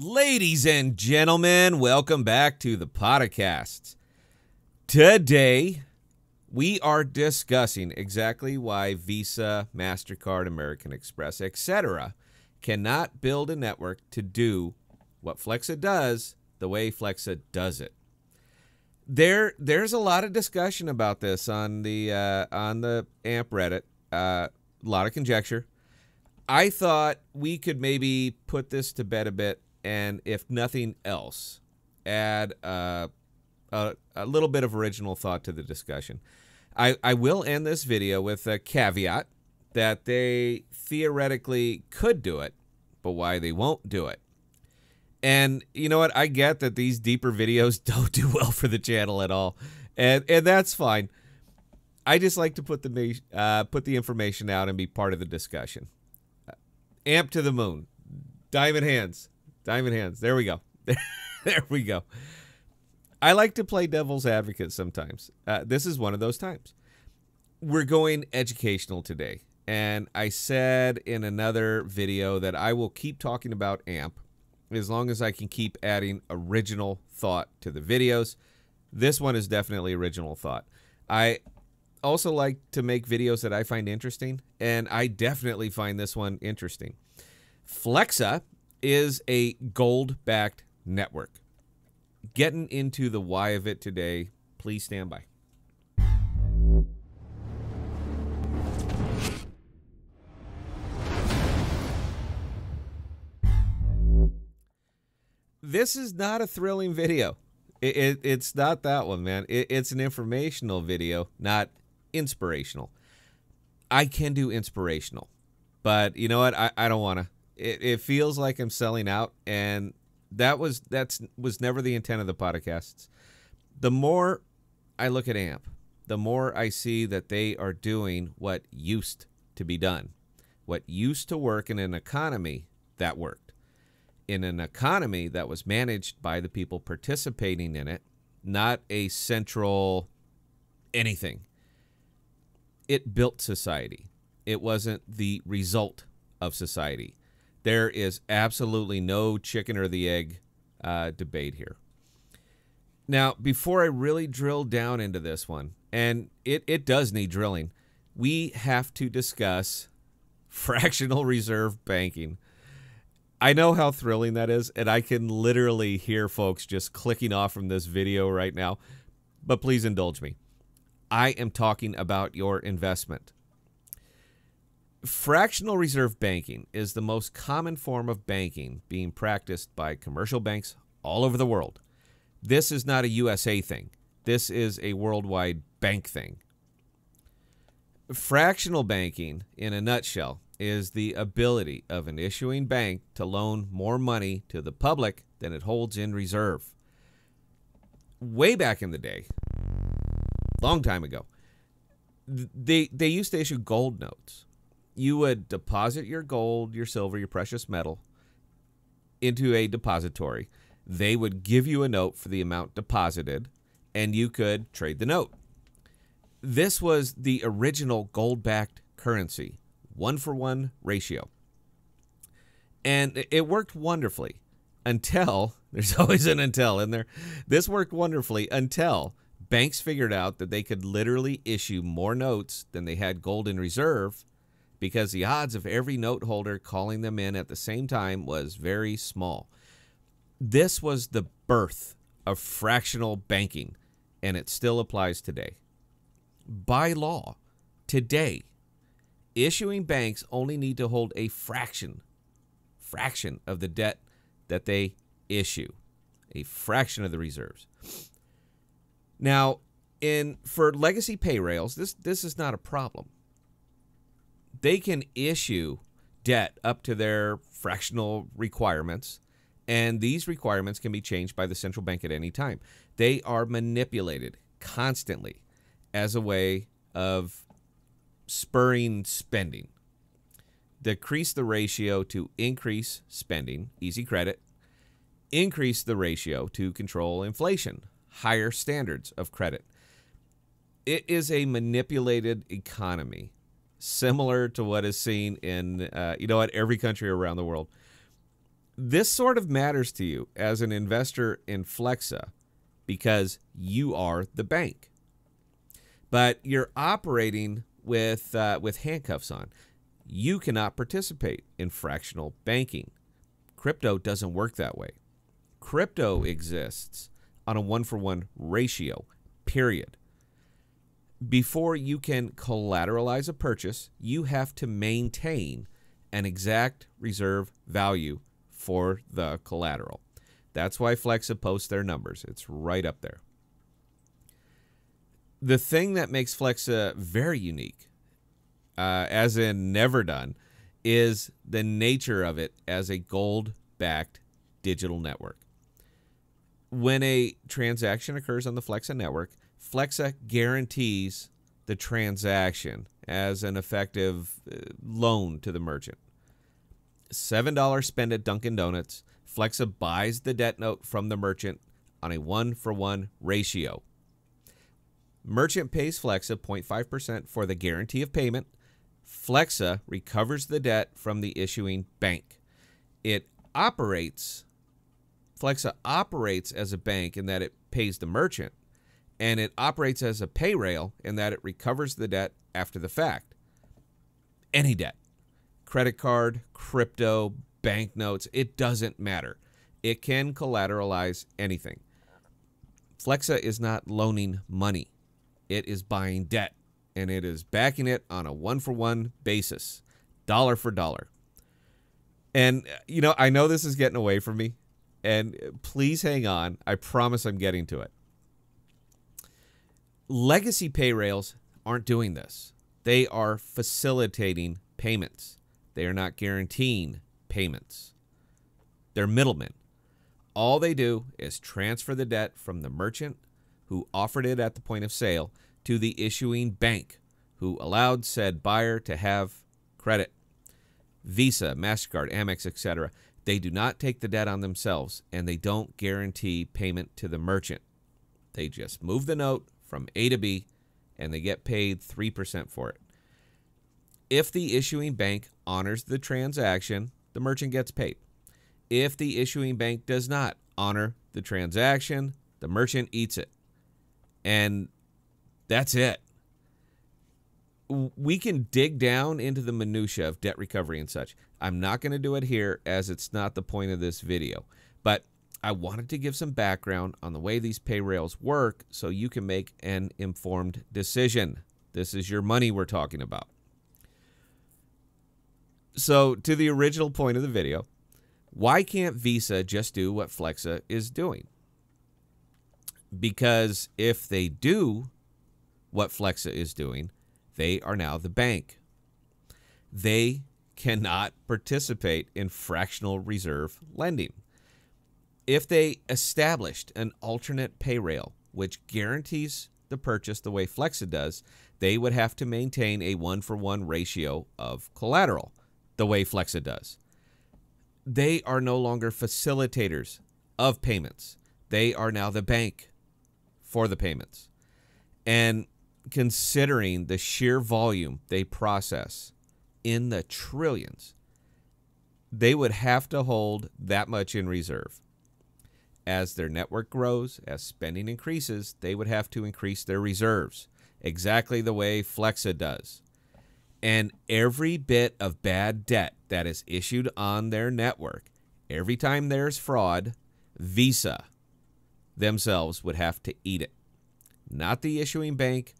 Ladies and gentlemen, welcome back to the podcast. Today, we are discussing exactly why Visa, MasterCard, American Express, etc. cannot build a network to do what Flexa does the way Flexa does it. There, there's a lot of discussion about this on the uh, on the AMP Reddit. Uh, a lot of conjecture. I thought we could maybe put this to bed a bit, and if nothing else, add uh, a, a little bit of original thought to the discussion. I, I will end this video with a caveat that they theoretically could do it, but why they won't do it. And you know what? I get that these deeper videos don't do well for the channel at all, and and that's fine. I just like to put the uh, put the information out and be part of the discussion. Uh, amp to the moon, diamond hands, diamond hands. There we go. there we go. I like to play devil's advocate sometimes. Uh, this is one of those times. We're going educational today. And I said in another video that I will keep talking about AMP as long as I can keep adding original thought to the videos. This one is definitely original thought. I also like to make videos that I find interesting, and I definitely find this one interesting. Flexa is a gold backed network getting into the why of it today. Please stand by. This is not a thrilling video. It, it, it's not that one, man. It, it's an informational video, not inspirational. I can do inspirational, but you know what? I, I don't want to. It, it feels like I'm selling out, and that was that's was never the intent of the podcasts. The more I look at AMP, the more I see that they are doing what used to be done. What used to work in an economy that worked. In an economy that was managed by the people participating in it, not a central anything. It built society. It wasn't the result of society. There is absolutely no chicken or the egg uh, debate here. Now, before I really drill down into this one, and it, it does need drilling, we have to discuss fractional reserve banking. I know how thrilling that is, and I can literally hear folks just clicking off from this video right now, but please indulge me. I am talking about your investment. Fractional reserve banking is the most common form of banking being practiced by commercial banks all over the world. This is not a USA thing. This is a worldwide bank thing. Fractional banking, in a nutshell, is the ability of an issuing bank to loan more money to the public than it holds in reserve. Way back in the day, long time ago, they, they used to issue gold notes you would deposit your gold, your silver, your precious metal into a depository. They would give you a note for the amount deposited, and you could trade the note. This was the original gold backed currency, one for one ratio. And it worked wonderfully until there's always an until in there. This worked wonderfully until banks figured out that they could literally issue more notes than they had gold in reserve because the odds of every note holder calling them in at the same time was very small. This was the birth of fractional banking, and it still applies today. By law, today, issuing banks only need to hold a fraction, fraction of the debt that they issue, a fraction of the reserves. Now, in for legacy pay rails, this this is not a problem they can issue debt up to their fractional requirements, and these requirements can be changed by the central bank at any time. They are manipulated constantly as a way of spurring spending. Decrease the ratio to increase spending, easy credit. Increase the ratio to control inflation, higher standards of credit. It is a manipulated economy similar to what is seen in, uh, you know, what every country around the world. This sort of matters to you as an investor in Flexa because you are the bank. But you're operating with uh, with handcuffs on. You cannot participate in fractional banking. Crypto doesn't work that way. Crypto exists on a one for one ratio, period. Before you can collateralize a purchase, you have to maintain an exact reserve value for the collateral. That's why Flexa posts their numbers. It's right up there. The thing that makes Flexa very unique, uh, as in never done, is the nature of it as a gold backed digital network. When a transaction occurs on the Flexa network, Flexa guarantees the transaction as an effective uh, loan to the merchant. $7 spent at Dunkin' Donuts, Flexa buys the debt note from the merchant on a one for one ratio. Merchant pays Flexa 0.5% for the guarantee of payment. Flexa recovers the debt from the issuing bank. It operates, Flexa operates as a bank in that it pays the merchant, and it operates as a pay rail in that it recovers the debt after the fact. Any debt credit card, crypto, banknotes, it doesn't matter. It can collateralize anything. Flexa is not loaning money, it is buying debt, and it is backing it on a one for one basis, dollar for dollar. And, you know, I know this is getting away from me, and please hang on. I promise I'm getting to it. Legacy pay rails aren't doing this, they are facilitating payments. They are not guaranteeing payments. They're middlemen. All they do is transfer the debt from the merchant who offered it at the point of sale to the issuing bank who allowed said buyer to have credit. Visa, MasterCard, Amex, etc. They do not take the debt on themselves and they don't guarantee payment to the merchant. They just move the note from A to B and they get paid 3% for it. If the issuing bank honors the transaction, the merchant gets paid. If the issuing bank does not honor the transaction, the merchant eats it. And that's it. We can dig down into the minutia of debt recovery and such. I'm not going to do it here as it's not the point of this video. I wanted to give some background on the way these pay rails work so you can make an informed decision. This is your money we're talking about. So, to the original point of the video, why can't Visa just do what Flexa is doing? Because if they do what Flexa is doing, they are now the bank. They cannot participate in fractional reserve lending. If they established an alternate pay rail which guarantees the purchase the way Flexa does, they would have to maintain a one for one ratio of collateral the way Flexa does. They are no longer facilitators of payments. They are now the bank for the payments. And considering the sheer volume they process in the trillions, they would have to hold that much in reserve. As their network grows, as spending increases, they would have to increase their reserves, exactly the way Flexa does. And every bit of bad debt that is issued on their network, every time there's fraud, Visa themselves would have to eat it. Not the issuing bank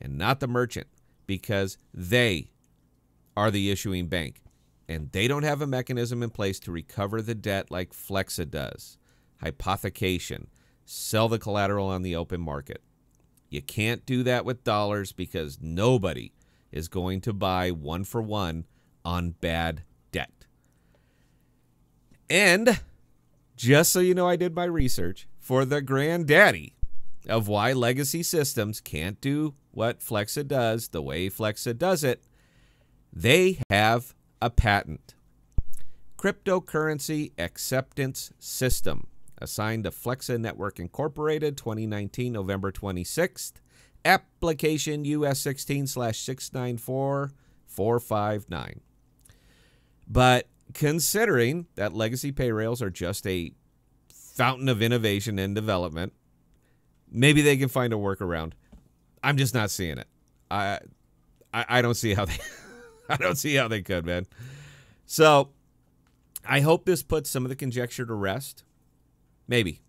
and not the merchant, because they are the issuing bank. And they don't have a mechanism in place to recover the debt like Flexa does. Hypothecation, sell the collateral on the open market. You can't do that with dollars because nobody is going to buy one for one on bad debt. And just so you know, I did my research for the granddaddy of why legacy systems can't do what Flexa does the way Flexa does it. They have a patent. Cryptocurrency Acceptance System, assigned to Flexa Network Incorporated, 2019, November 26th application US 16 slash 694459. But considering that legacy pay rails are just a fountain of innovation and development, maybe they can find a workaround. I'm just not seeing it. I I, I don't see how they I don't see how they could, man. So I hope this puts some of the conjecture to rest. Maybe.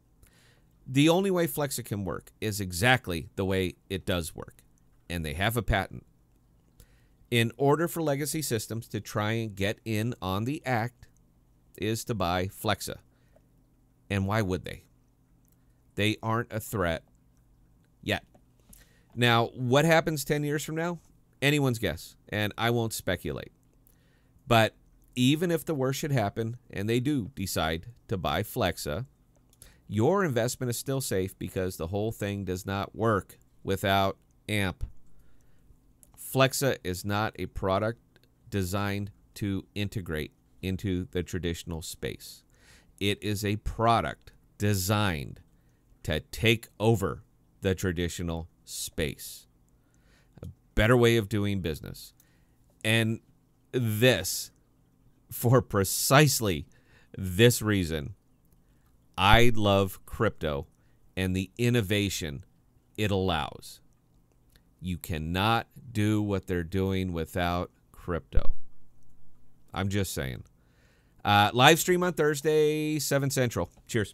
The only way Flexa can work is exactly the way it does work, and they have a patent. In order for legacy systems to try and get in on the act, is to buy Flexa. And why would they? They aren't a threat yet. Now, what happens 10 years from now? Anyone's guess, and I won't speculate. But even if the worst should happen and they do decide to buy Flexa, your investment is still safe because the whole thing does not work without AMP. Flexa is not a product designed to integrate into the traditional space. It is a product designed to take over the traditional space. A better way of doing business. And this, for precisely this reason, I love crypto and the innovation it allows. You cannot do what they're doing without crypto. I'm just saying. Uh, live stream on Thursday, 7 Central. Cheers.